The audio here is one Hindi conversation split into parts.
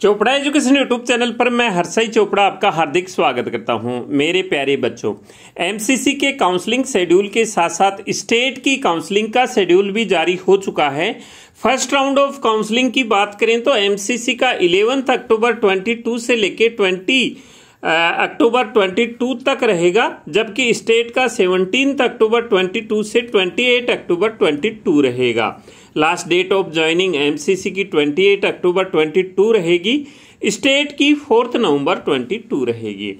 चोपड़ा एजुकेशन यूट्यूब चैनल पर मैं हरसाई चोपड़ा आपका हार्दिक स्वागत करता हूँ। मेरे प्यारे बच्चों एमसीसी के काउंसलिंग शेड्यूल के साथ साथ स्टेट की काउंसलिंग का शेड्यूल भी जारी हो चुका है। फ़र्स्ट राउंड ऑफ़ काउंसलिंग की बात करें तो एमसीसी का इलेवंथ अक्टूबर 22 से लेकर 20 अक्टूबर 22 तक रहेगा, जबकि स्टेट का सेवनटीन अक्टूबर 22 से 28 अक्टूबर 22 रहेगा। Last date of joining MCC की 28 अक्टूबर 22 रहेगी। स्टेट की फोर्थ नवंबर 22 रहेगी।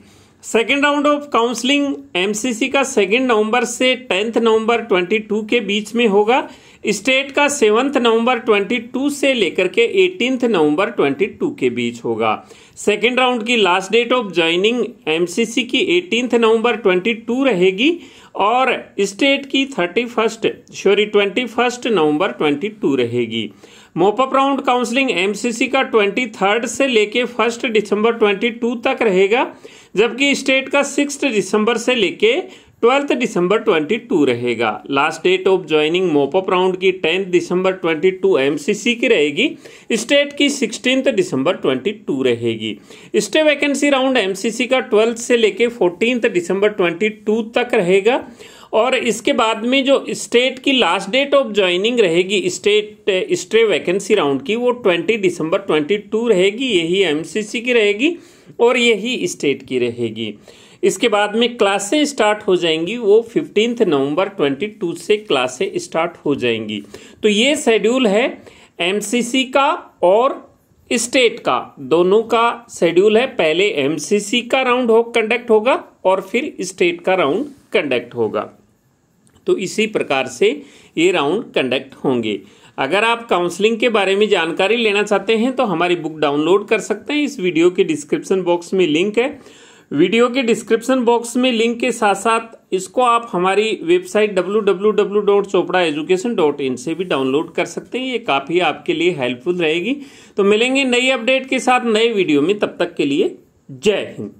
Second round of counselling MCC का सेकेंड नवंबर से टेंथ नवंबर 22 के बीच में होगा। स्टेट का सेवंथ नवंबर 22 से लेकर के एटीनथ नवंबर 22 के बीच होगा। सेकेंड राउंड की last date of joining MCC की एटीनथ नवंबर 22 रहेगी। और स्टेट की thirty first sorry twenty first नवंबर 22 रहेगी। Mop up round counselling MCC का ट्वेंटी थर्ड से लेके फ़र्स्ट दिसंबर 22 तक रहेगा, जबकि स्टेट का सिक्स दिसंबर से लेके ट्वेल्थ दिसंबर 22 रहेगा। Last date of joining mop up round की टेंथ दिसंबर 22 एमसीसी की रहेगी। स्टेट की सिक्सटीन दिसंबर 22 रहेगी। स्टे वैकेंसी राउंड एमसीसी का ट्वेल्थ से लेके फोर्टीन दिसंबर 22 तक रहेगा। और इसके बाद में जो स्टेट की लास्ट डेट ऑफ़ ज्वाइनिंग रहेगी स्टेट स्टे वैकेंसी राउंड की, वो 20 दिसंबर 22 रहेगी। यही एमसीसी की रहेगी और यही स्टेट की रहेगी। इसके बाद में क्लासें स्टार्ट हो जाएँगी, वो फिफ्टींथ नवंबर 22 से क्लासें स्टार्ट हो जाएँगी। तो ये शेड्यूल है एमसीसी का और स्टेट का। दोनों का शेड्यूल है, पहले एमसीसी का राउंड हो कंडक्ट होगा और फिर स्टेट का राउंड कंडक्ट होगा। तो इसी प्रकार से ये राउंड कंडक्ट होंगे। अगर आप काउंसलिंग के बारे में जानकारी लेना चाहते हैं तो हमारी बुक डाउनलोड कर सकते हैं। इस वीडियो के डिस्क्रिप्शन बॉक्स में लिंक है। वीडियो के डिस्क्रिप्शन बॉक्स में लिंक के साथ साथ इसको आप हमारी वेबसाइट www.chopraeducation.in से भी डाउनलोड कर सकते हैं। ये काफ़ी आपके लिए हेल्पफुल रहेगी। तो मिलेंगे नई अपडेट के साथ नए वीडियो में। तब तक के लिए जय हिंद।